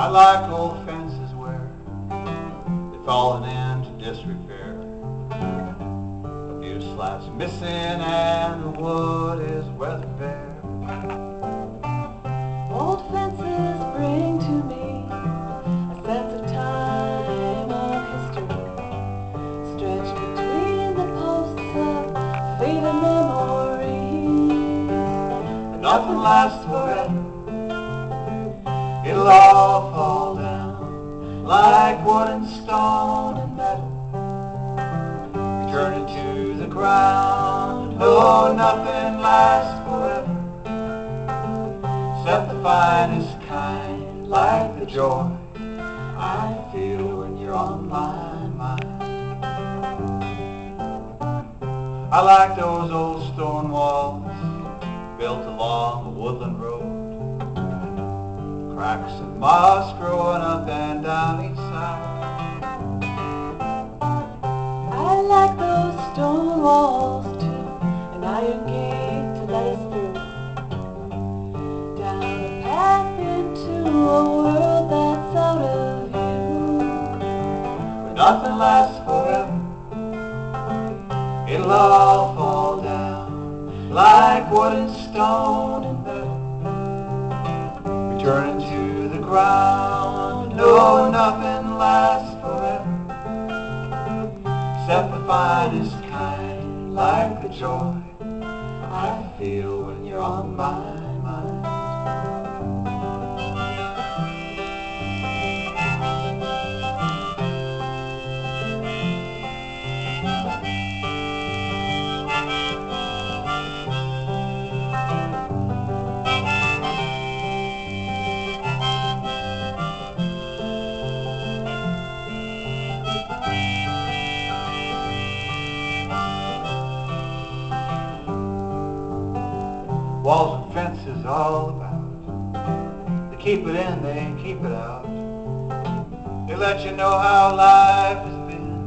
I like old fences where they've fallen into disrepair. A few slats missing and the wood is weather bare. Old fences bring to me a sense of time of history, stretched between the posts of faded memories. Nothing lasts forever. It'll all and stone and metal. Returning to the ground. No, nothing lasts forever. Except the finest kind, like the joy I feel when you're on my mind. I like those old stone walls built along a woodland road. Cracks and moss growing up and down each nothing lasts forever. It'll all fall down like wood and stone and metal. To the ground. No, nothing lasts forever. Except the finest kind, like the joy I feel when you're on my Walls and fences all about. They keep it in, they keep it out. They let you know how life has been.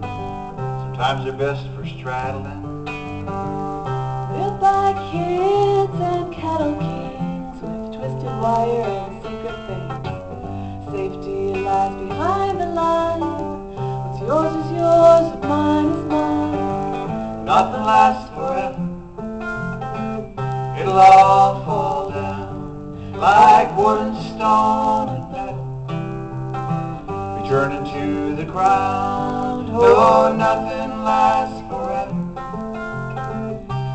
Sometimes they're best for straddling. Built by kids and cattle kings with twisted wire and secret things. Safety lies behind the line. What's yours is yours and mine is mine. Nothing lasts. It'll all fall down like wood and stone and metal. Returning to the ground. Oh, nothing lasts forever.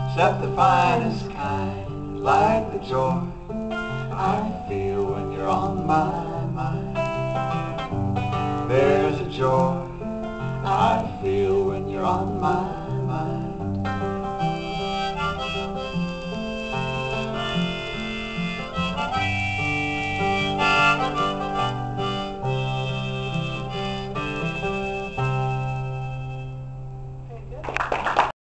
Except the finest kind, like the joy I feel when you're on my mind. There's a joy I feel when you're on my